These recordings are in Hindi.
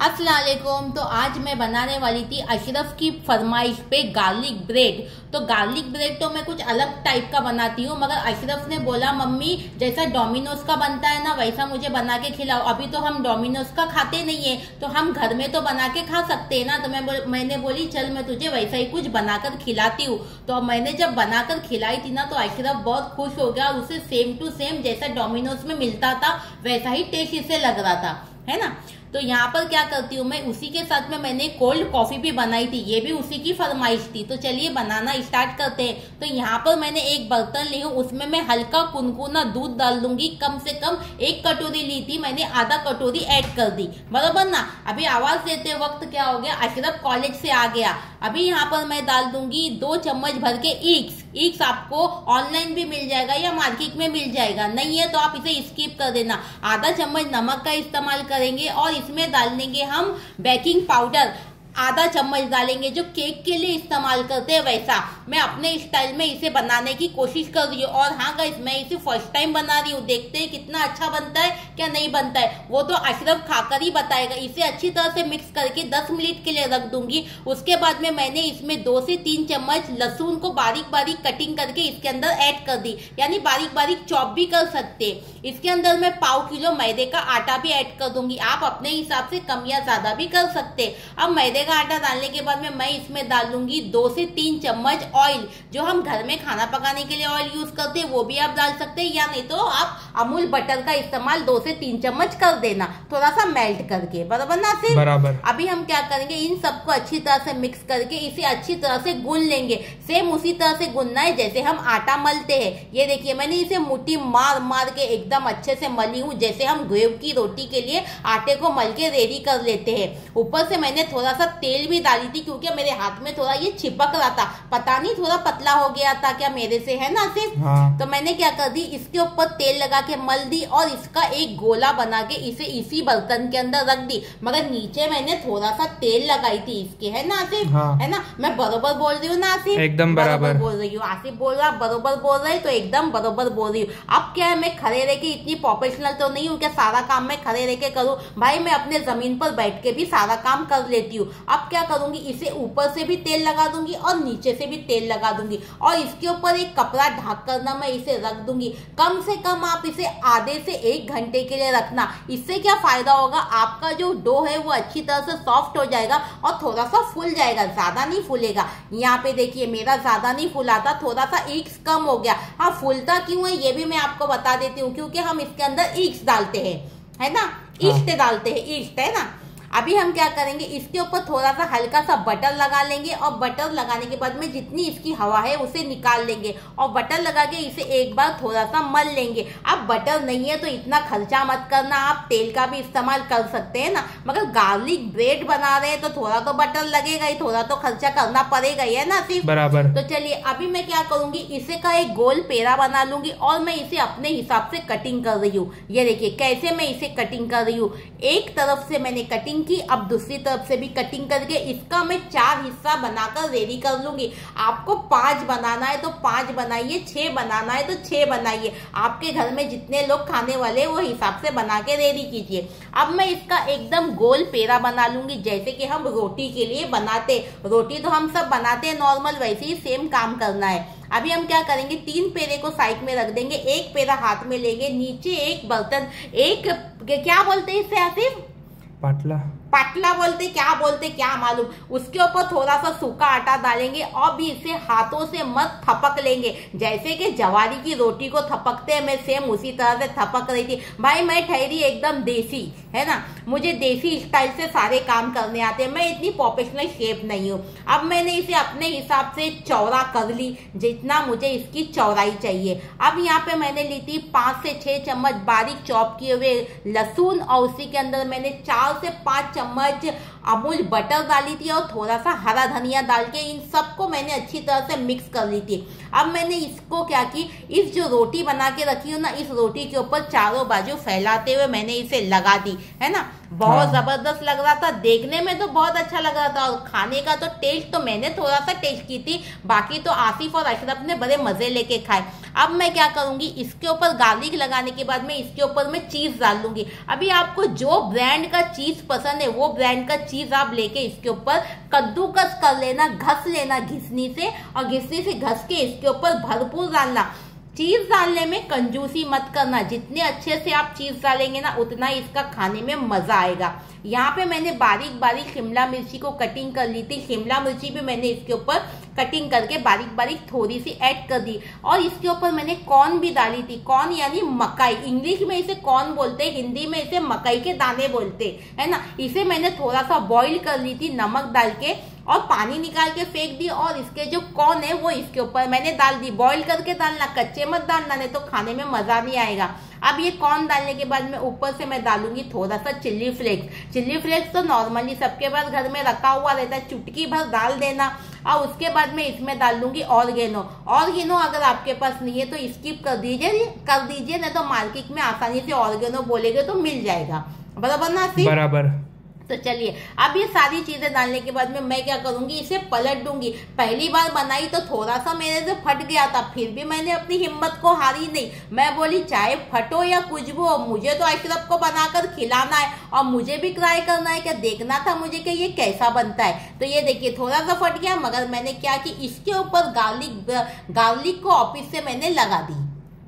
असलाकुम तो आज मैं बनाने वाली थी अशरफ की फरमाइश पे गार्लिक ब्रेड तो गार्लिक ब्रेड तो मैं कुछ अलग टाइप का बनाती हूँ, मगर अशरफ ने बोला, मम्मी, जैसा डोमिनोज का बनता है ना, वैसा मुझे बना के खिलाओ। अभी तो हम डोमिनोज का खाते नहीं है तो हम घर में तो बना के खा सकते हैं ना। तो मैं मैंने बोली, चल, मैं तुझे वैसा ही कुछ बनाकर खिलाती हूँ। तो मैंने जब बनाकर खिलाई थी ना तो अशरफ बहुत खुश हो गया और उसे सेम टू सेम जैसा डोमिनोज में मिलता था, वैसा ही टेस्ट इसे लग रहा था। है ना? तो यहाँ पर क्या करती हूँ मैं? उसी के साथ में मैंने कोल्ड कॉफ़ी भी बनाई थी। ये भी उसी की फरमाइश थी। तो चलिए बनाना स्टार्ट करते हैं। तो यहाँ पर मैंने एक बर्तन ली हूँ। उसमें मैं हल्का कुनकुना दूध डाल दूँगी। कम से कम एक कटोरी ली थी। मैंने आधा कटोरी ऐड कर दी। बराबर ना? अभी आवाज़ देते वक्त क्या हो गया? अशरफ कॉलेज से आ गया। अभी यहाँ पर मैं डाल दूँगी दो चम्मच भर के ईक्स ईक्स आपको ऑनलाइन भी मिल जाएगा या मार्केट में मिल जाएगा। नहीं है तो आप इसे स्किप कर देना। आधा चम्मच नमक का इस्तेमाल करेंगे और इसमें डाल देंगे हम बेकिंग पाउडर आधा चम्मच डालेंगे जो केक के लिए इस्तेमाल करते हैं वैसा। मैं अपने स्टाइल में इसे बनाने की कोशिश कर रही हूँ। और हाँ गाइस मैं इसे फ़र्स्ट टाइम बना रही हूँ। देखते हैं कितना अच्छा बनता है क्या नहीं बनता है। वो तो अशरफ खाकर ही बताएगा। इसे अच्छी तरह से मिक्स करके 10 मिनट के लिए रख दूँगी। उसके बाद में मैंने इसमें दो से तीन चम्मच लहसुन को बारीक बारीक कटिंग करके इसके अंदर ऐड कर दी। यानी बारीक बारीक चॉप भी कर सकते इसके अंदर मैं पाव किलो मैदे का आटा भी ऐड कर दूँगी। आप अपने हिसाब से कम या ज़्यादा भी कर सकते अब मैदे का आटा डालने के बाद में मैं इसमें डाल दूँगी दो से तीन चम्मच ऑयल जो हम घर में खाना पकाने के लिए ऑयल यूज़ करते हैं वो भी आप डाल सकते हैं या नहीं तो आप अमूल बटर का इस्तेमाल दो से तीन चम्मच कर देना। थोड़ा सा मेल्ट करके बराबर ना सिर्फ़? बराबर। अभी हम क्या करेंगे इन सबको अच्छी तरह से मिक्स करके इसे अच्छी तरह से गुन लेंगे। सेम उसी तरह से गुनना है जैसे हम आटा मलते हैं। ये देखिए मैंने इसे मुट्ठी मार मार के एकदम अच्छे से मली हूँ जैसे हम गेव की रोटी के लिए आटे को मल के रेडी कर लेते हैं। ऊपर से मैंने थोड़ा सा तेल भी डाली थी क्योंकि मेरे हाथ में थोड़ा ये चिपक रहा था। पता नहीं थोड़ा पतला हो गया था क्या मेरे से है ना सिर्फ़ हाँ। तो मैंने क्या कर दी इसके ऊपर तेल लगा के मल दी और इसका एक गोला बना के इसे इसी बर्तन के अंदर रख दी। मगर नीचे मैंने थोड़ा सा तेल लगाई थी इसके है ना आसिफ? हाँ। है ना? मैं बरोबर बोल रही हूँ ना आसिफ? एकदम बराबर। बोल रही हूँ। आसिफ बोल रहा बरोबर बोल रहे तो एकदम बरोबर बोल रही हूँ। अब क्या है मैं खड़े रह के इतनी प्रोफेशनल तो नहीं हूँ क्या सारा काम मैं खड़े रह के करूँ? भाई मैं अपने ज़मीन पर बैठ के भी सारा काम कर लेती हूँ। अब क्या करूँगी? इसे ऊपर से भी तेल लगा दूँगी और नीचे से भी तेल लगा दूँगी। और इसके ऊपर एक कपड़ा ढक कर ना मैं इसे रख दूँगी। कम से कम आप इसे आधे से एक घंटे के लिए रखना। इससे क्या फ़ायदा होगा? आपका जो डो है वो अच्छी तरह से सॉफ्ट हो जाएगा और थोड़ा सा फूल जाएगा। ज़्यादा नहीं फूलेगा। यहाँ पे देखिए मेरा ज़्यादा नहीं फूला था थोड़ा सा ईक्स कम हो गया। हाँ फूलता क्यों है? ये भी मैं आपको बता देती हूँ क्योंकि हम इसके अंदर ईक्स डालते हैं। है ना? ईस्ट डालते हैं ईस्ट है ना? अभी हम क्या करेंगे इसके ऊपर थोड़ा सा हल्का सा बटर लगा लेंगे और बटर लगाने के बाद में जितनी इसकी हवा है उसे निकाल लेंगे और बटर लगा के इसे एक बार थोड़ा सा मल लेंगे। अब बटर नहीं है तो इतना खर्चा मत करना आप तेल का भी इस्तेमाल कर सकते हैं ना। मगर गार्लिक ब्रेड बना रहे हैं तो थोड़ा तो बटर लगेगा ही थोड़ा तो खर्चा करना पड़ेगा ही है ना सिर्फ़ बराबर। तो चलिए अभी मैं क्या करूँगी इसे का एक गोल पेड़ा बना लूँगी और मैं इसे अपने हिसाब से कटिंग कर रही हूँ। ये देखिए कैसे मैं इसे कटिंग कर रही हूँ। एक तरफ़ से मैंने कटिंग की अब दूसरी तरफ़ से भी कटिंग करके इसका मैं चार हिस्सा बनाकर रेडी कर लूँगी। आपको पाँच बनाना है तो पाँच बनाइए, छह बनाना है तो छह बनाइए। आपके घर में जितने लोग खाने वाले वो हिसाब से बना के रेडी कीजिए। अब मैं इसका एकदम गोल पेड़ा बना लूँगी, जैसे कि हम रोटी के लिए बनाते रोटी तो हम सब बनाते हैं नॉर्मल वैसे ही सेम काम करना है। अभी हम क्या करेंगे, तीन पेड़े को साइड में रख देंगे, एक पेड़ा हाथ में लेंगे, नीचे एक बर्तन, एक, क्या बोलते हैं इससे आसिफ? पाटला। पाटला बोलते, क्या बोलते, क्या मालूम? उसके ऊपर थोड़ा सा सूखा आटा डालेंगे और भी इसे हाथों से मत थपक लेंगे। जैसे कि जवारी की रोटी को थपकते हैं मैं सेम उसी तरह से थपक रही थी। भाई, मैं ठहरी एकदम देसी। है ना? मुझे देसी स्टाइल से सारे काम करने आते हैं। मैं इतनी प्रोफेशनल शेप नहीं हूँ। अब मैंने इसे अपने हिसाब से चौड़ा कर ली, जितना मुझे इसकी चौड़ाई चाहिए। अब यहाँ पे मैंने ली थी पाँच से छह चम्मच बारीक चॉप किए हुए लहसुन और उसी के अंदर मैंने चार से पाँच चम्मच अमूल बटर डाली थी और थोड़ा सा हरा धनिया डाल के इन सबको मैंने अच्छी तरह से मिक्स कर ली थी। अब मैंने इसको क्या की इस जो रोटी बना के रखी हूँ ना इस रोटी के ऊपर चारों बाजू फैलाते हुए मैंने इसे लगा दी है ना? बहुत हाँ। ज़बरदस्त लग रहा था देखने में तो बहुत अच्छा लग रहा था और खाने का तो टेस्ट तो मैंने थोड़ा सा टेस्ट की थी बाकी तो आसिफ और अशरफ ने बड़े मज़े लेके खाए। अब मैं क्या करूँगी? इसके ऊपर गार्लिक लगाने के बाद में इसके ऊपर मैं चीज़ डाल दूँगी। अभी आपको जो ब्रांड का चीज़ पसंद है, वो ब्रांड का चीज़ आप लेके इसके ऊपर कद्दूकस कर लेना, घस लेना घिसनी से और घिसनी से घस के इसके ऊपर भरपूर डालना। चीज़ डालने में कंजूसी मत करना। जितने अच्छे से आप चीज़ डालेंगे ना, उतना इसका खाने में मज़ा आएगा। यहाँ पे मैंने बारीक बारीक शिमला मिर्ची को कटिंग कर ली थी। शिमला मिर्ची भी मैंने इसके ऊपर कटिंग करके बारीक बारीक थोड़ी सी ऐड कर दी। और इसके ऊपर मैंने कॉर्न भी डाली थी। कॉर्न यानी मकाई। इंग्लिश में इसे कॉर्न बोलते हैं, हिंदी में इसे मकाई के दाने बोलते है ना? इसे मैंने थोड़ा सा बॉईल कर ली थी नमक डाल के और पानी निकाल के फेंक दी और इसके जो कॉर्न है वो इसके ऊपर मैंने डाल दी। बॉईल करके डालना, कच्चे मत डालना, नहीं तो खाने में मज़ा नहीं आएगा। अब ये कॉर्न डालने के बाद में ऊपर से मैं डालूँगी थोड़ा सा चिल्ली फ्लेक्स चिल्ली फ्लेक्स तो नॉर्मली सबके पास घर में रखा हुआ रहता है। चुटकी भर डाल देना। और उसके बाद में इसमें डाल दूँगी ऑर्गेनो ऑर्गेनो अगर आपके पास नहीं है तो स्किप कर दीजिए कर दीजिए, नहीं तो मार्केट में आसानी से ऑर्गेनो बोलेगे तो मिल जाएगा। बराबर ना बराबर। तो चलिए अब ये सारी चीज़ें डालने के बाद में मैं क्या करूँगी इसे पलट दूँगी। पहली बार बनाई तो थोड़ा सा मेरे से फट गया था फिर भी मैंने अपनी हिम्मत को हारी नहीं। मैं बोली चाहे फटो या कुछ भी हो मुझे तो अशरफ को बनाकर खिलाना है और मुझे भी ट्राई करना है क्या देखना था मुझे कि ये कैसा बनता है। तो ये देखिए थोड़ा सा फट गया मगर मैंने क्या कि इसके ऊपर गार्लिक गार्लिक को ऑफ़िस से मैंने लगा दी।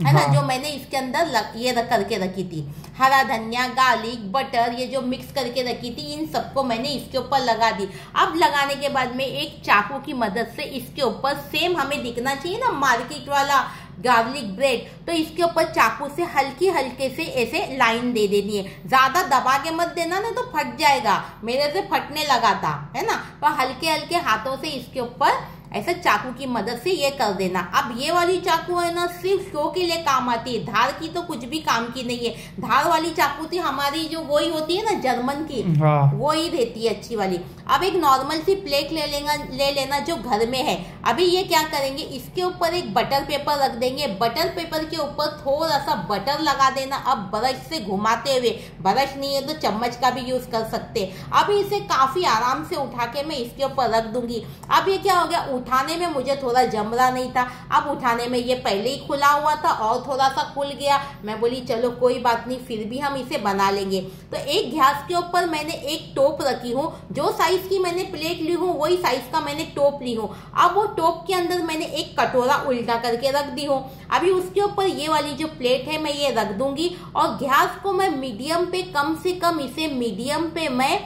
है ना हाँ। जो मैंने इसके अंदर ये रख करके रखी थी। हरा धनिया गार्लिक बटर ये जो मिक्स करके रखी थी, इन सबको मैंने इसके ऊपर लगा दी। अब लगाने के बाद में एक चाकू की मदद से इसके ऊपर सेम हमें दिखना चाहिए ना मार्केट वाला गार्लिक ब्रेड तो इसके ऊपर चाकू से हल्की हल्के से ऐसे लाइन दे देनी है। ज़्यादा दबा के मत देना ना तो फट जाएगा। मेरे से फटने लगा था, है ना? पर हल्के हल्के हाथों से इसके ऊपर ऐसे चाकू की मदद से ये कर देना। अब ये वाली चाकू है ना सिर्फ़ शो के लिए काम आती है। धार की तो कुछ भी काम की नहीं है। धार वाली चाकू थी हमारी जो वही होती है ना जर्मन की हाँ। वो ही रहती है अच्छी वाली। अब एक नॉर्मल सी प्लेट ले लेना ले लेना जो घर में है। अभी ये क्या करेंगे इसके ऊपर एक बटर पेपर रख देंगे। बटर पेपर के ऊपर थोड़ा सा बटर लगा देना। अब ब्रश से घुमाते हुए ब्रश नहीं है तो चम्मच का भी यूज़ कर सकते। अब इसे काफ़ी आराम से उठा के मैं इसके ऊपर रख दूँगी। अब ये क्या हो गया? उठाने में मुझे थोड़ा जमरा नहीं था। अब उठाने में ये पहले ही खुला हुआ था और थोड़ा सा खुल गया। मैं बोली, चलो, कोई बात नहीं, फिर भी हम इसे बना लेंगे। तो एक गैस के ऊपर मैंने एक टोप रखी हूँ। जो साइज़ की मैंने प्लेट ली हूँ, वही साइज़ का मैंने टोप ली हूँ। अब वो टोप के अंदर मैंने एक कटोरा उल्टा करके रख दी हूँ। अभी उसके ऊपर ये वाली जो प्लेट है, मैं ये रख दूँगी और गैस को मैं मीडियम पे कम से कम इसे मीडियम पे मैं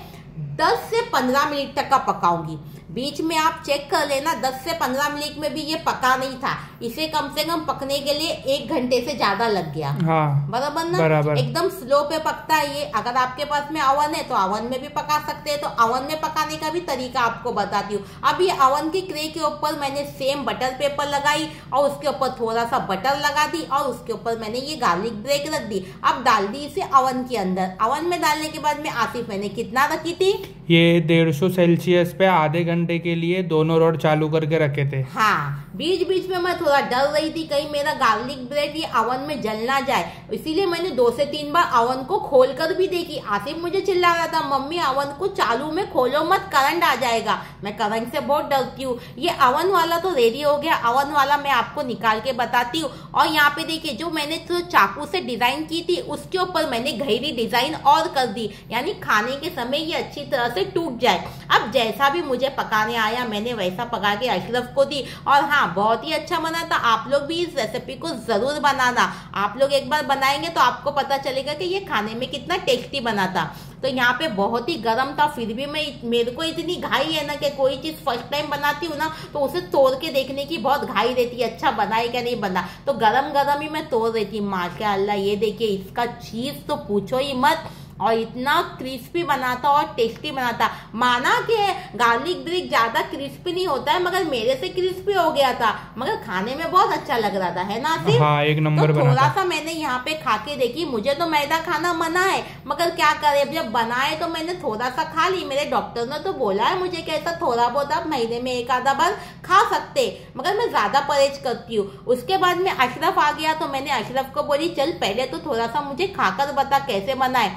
10 से 15 मिनट तक का पकाऊँगी। बीच में आप चेक कर लेना 10 से 15 मिनट में भी ये पका नहीं था। इसे कम से कम पकने के लिए एक घंटे से ज़्यादा लग गया। हाँ, बराबर ना? बराबर। एकदम स्लो पे पकता है ये। अगर आपके पास में अवन है तो अवन में भी पका सकते हैं। तो अवन में पकाने का भी तरीका आपको बताती हूँ। अब ये अवन की क्रे के ऊपर मैंने सेम बटर पेपर लगाई और उसके ऊपर थोड़ा सा बटर लगा दी और उसके ऊपर मैंने ये गार्लिक ब्रेक रख दी। अब डाल दी इसे अवन के अंदर। अवन में डालने के बाद में आसिफ मैंने कितना रखी थी? ये डेढ़ सौ सेल्सियस पे आधे घंटे के लिए दोनों रोड चालू करके रखे थे। हाँ। बीच बीच में मैं थोड़ा डर रही थी, कहीं मेरा गार्लिक ब्रेड ये अवन में जल ना जाए। इसीलिए मैंने दो से तीन बार अवन को खोल कर भी देखी। आसिफ मुझे चिल्ला रहा था, मम्मी, अवन को चालू में खोलो मत करंट आ जाएगा। मैं करंट से बहुत डरती हूँ। ये अवन वाला तो रेडी हो गया। अवन वाला मैं आपको निकाल के बताती हूँ। और यहाँ पे देखिए, जो मैंने तो चाकू से डिज़ाइन की थी, उसके ऊपर मैंने गहरी डिज़ाइन और कर दी। यानी खाने के समय ये अच्छी तरह से टूट जाए। अब जैसा भी मुझे पकाने आया, मैंने वैसा पका के अशरफ को दी। और हाँ बहुत ही अच्छा बना था। आप लोग भी इस रेसिपी को ज़रूर बनाना। आप लोग एक बार बनाएँगे तो आपको पता चलेगा कि ये खाने में कितना टेस्टी बना था। तो यहाँ पे बहुत ही गर्म था, फिर भी मैं मेरे को इतनी घाई है ना कि कोई चीज़ फ़र्स्ट टाइम बनाती हूँ ना तो उसे तोड़ के देखने की बहुत घाई रहती है अच्छा बनाए क्या नहीं बना। तो गरम गरम ही मैं तोड़ रही थी माशा अल्लाह ये देखिए, इसका चीज़ तो पूछो ही मत। और इतना क्रिस्पी बनाता और टेस्टी बनाता। माना कि गार्लिक ब्रिक ज़्यादा क्रिस्पी नहीं होता है मगर मेरे से क्रिस्पी हो गया था। मगर खाने में बहुत अच्छा लग रहा था है ना सिर्फ़ हाँ, एक नंबर तो थोड़ा सा मैंने यहाँ पे खा के देखी मुझे तो मैदा खाना मना है। मगर क्या करे जब बनाए तो मैंने थोड़ा सा खा ली। मेरे डॉक्टर ने तो बोला है मुझे कैसा थोड़ा बहुत आप महीने में एक आधा बार खा सकते। मगर मैं ज़्यादा परहेज करती हूँ। उसके बाद में अशरफ आ गया तो मैंने अशरफ को बोली चल पहले तो थोड़ा सा मुझे खाकर बता कैसे बनाए?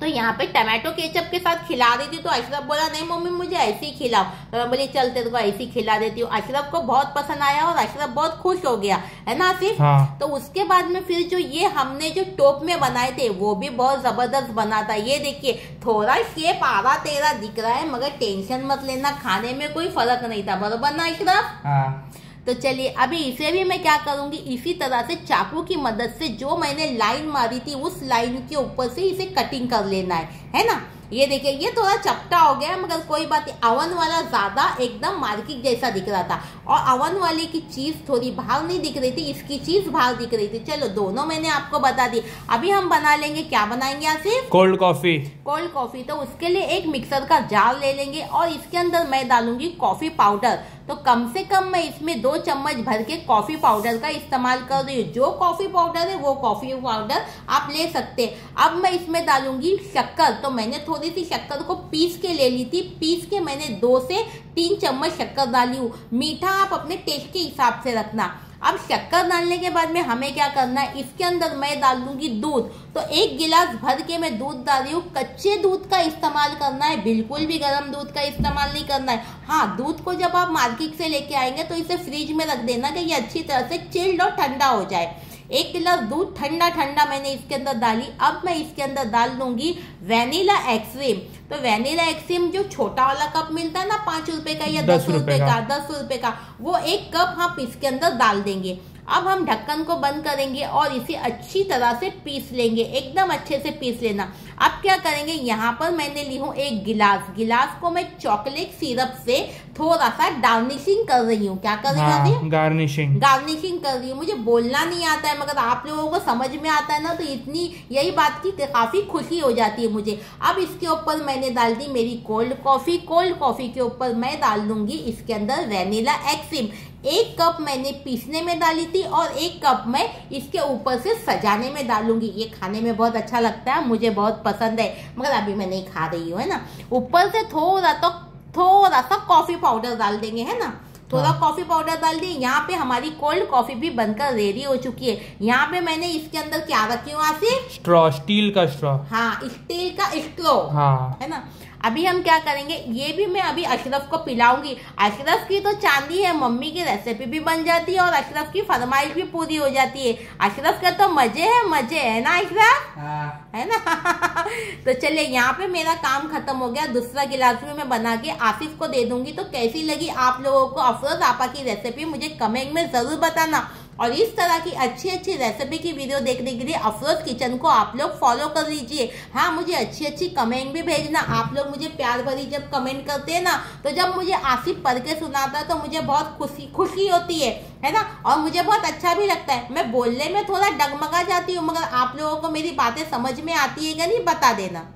तो यहाँ पे टमाटो केचप के साथ खिला रही थी तो अशरफ बोला नहीं मम्मी मुझे ऐसे ही खिलाओ। तो मैं बोली चल तेरे को ऐसे ही खिला देती हूँ। अशरफ को बहुत पसंद आया और अशरफ बहुत खुश हो गया। है ना आसिफ हाँ। तो उसके बाद में फिर जो ये हमने जो टोप में बनाए थे वो भी बहुत ज़बरदस्त बना था। ये देखिए थोड़ा शेप आरा तेरा दिख रहा है मगर टेंशन मत लेना खाने में कोई फ़र्क नहीं था। बरोबर ना अशरफ हाँ। तो चलिए अभी इसे भी मैं क्या करूँगी? इसी तरह से चाकू की मदद से जो मैंने लाइन मारी थी उस लाइन के ऊपर से इसे कटिंग कर लेना है। है ना? ये देखिए ये थोड़ा चपटा हो गया मगर कोई बात नहीं। अवन वाला ज़्यादा एकदम मार्केट जैसा दिख रहा था। और अवन वाले की चीज़ थोड़ी बाहर नहीं दिख रही थी इसकी चीज़ बाहर दिख रही थी। चलो दोनों मैंने आपको बता दी। अभी हम बना लेंगे क्या बनाएँगे Asif cold coffee. Cold coffee. तो उसके लिए एक मिक्सर का जार ले लेंगे और इसके अंदर मैं डालूँगी कॉफ़ी पाउडर। तो कम से कम मैं इसमें दो चम्मच भर के कॉफ़ी पाउडर का इस्तेमाल कर रही हूँ। जो कॉफ़ी पाउडर है, वो कॉफ़ी पाउडर आप ले सकते हैं। अब मैं इसमें डालूँगी शक्कर। तो मैंने थोड़ी सी शक्कर को पीस के ले ली थी। पीस के मैंने दो से तीन चम्मच शक्कर डाली हूँ। मीठा आप अपने टेस्ट के हिसाब से रखना। अब शक्कर डालने के बाद में हमें क्या करना है? इसके अंदर मैं डाल दूँगी दूध। तो एक गिलास भर के मैं दूध डाल रही हूँ। कच्चे दूध का इस्तेमाल करना है, बिल्कुल भी गर्म दूध का इस्तेमाल नहीं करना है। हाँ दूध को जब आप मार्केट से लेके आएँगे तो इसे फ्रिज में रख देना कि ये अच्छी तरह से चिल्ड और ठंडा हो जाए। एक गिलास दूध ठंडा ठंडा मैंने इसके अंदर डाली। अब मैं इसके अंदर डाल दूँगी वेनिला एक्सट्रीम। तो वेनिला एक्सिम जो छोटा वाला कप मिलता है ना पाँच रुपए का या दस दस रुपए। का दस रुपए का वो एक कप हम इसके अंदर डाल देंगे अब हम ढक्कन को बंद करेंगे और इसे अच्छी तरह से पीस लेंगे। एकदम अच्छे से पीस लेना। अब क्या करेंगे? यहाँ पर मैंने ली हूँ एक गिलास। गिलास को मैं चॉकलेट सिरप से थोड़ा सा गार्निशिंग कर रही हूँ। क्या कर रही हूँ हाँ गार्निशिंग। गार्निशिंग कर रही हूँ। मुझे बोलना नहीं आता है मगर आप लोगों को समझ में आता है ना तो इतनी यही बात की काफ़ी खुशी हो जाती है मुझे। अब इसके ऊपर मैंने डाल दी मेरी कोल्ड कॉफ़ी। कोल्ड कॉफ़ी के ऊपर मैं डाल दूँगी इसके अंदर वेनिला एक्सिम। एक कप मैंने पीसने में डाली थी और एक कप मैं इसके ऊपर से सजाने में डालूँगी। ये खाने में बहुत अच्छा लगता है मुझे बहुत पसंद है मगर अभी मैं नहीं खा रही हूँ है ना? ऊपर से थोड़ा तो थोड़ा सा कॉफ़ी पाउडर डाल देंगे है ना? थोड़ा हाँ। कॉफ़ी पाउडर डाल दिए यहाँ पे हमारी कोल्ड कॉफ़ी भी बनकर रेडी हो चुकी है। यहाँ पे मैंने इसके अंदर क्या रखी हूँ आसिफ? स्ट्रॉ स्टील का स्ट्रॉ हाँ स्टील का स्ट्रो हाँ। है ना? अभी हम क्या करेंगे? ये भी मैं अभी अशरफ को पिलाऊँगी। अशरफ की तो चांदी है मम्मी की रेसिपी भी बन जाती है और अशरफ की फरमाइश भी पूरी हो जाती है। अशरफ का तो मज़े है मज़े है ना अशरफ? हाँ। है ना? तो चलिए यहाँ पे मेरा काम खत्म हो गया। दूसरा गिलास भी मैं बना के आसिफ को दे दूँगी। तो कैसी लगी आप लोगों को अफरोज आपा की रेसिपी मुझे कमेंट में ज़रूर बताना। और इस तरह की अच्छी अच्छी रेसिपी की वीडियो देखने के लिए अफरोज किचन को आप लोग फॉलो कर लीजिए। हाँ मुझे अच्छी अच्छी कमेंट भी भेजना। आप लोग मुझे प्यार भरी जब कमेंट करते हैं ना तो जब मुझे आसिफ पढ़ के सुनाता है तो मुझे बहुत खुशी खुशी होती है है ना? और मुझे बहुत अच्छा भी लगता है। मैं बोलने में थोड़ा डगमगा जाती हूँ, मगर आप लोगों को मेरी बातें समझ में आती है कि नहीं, बता देना।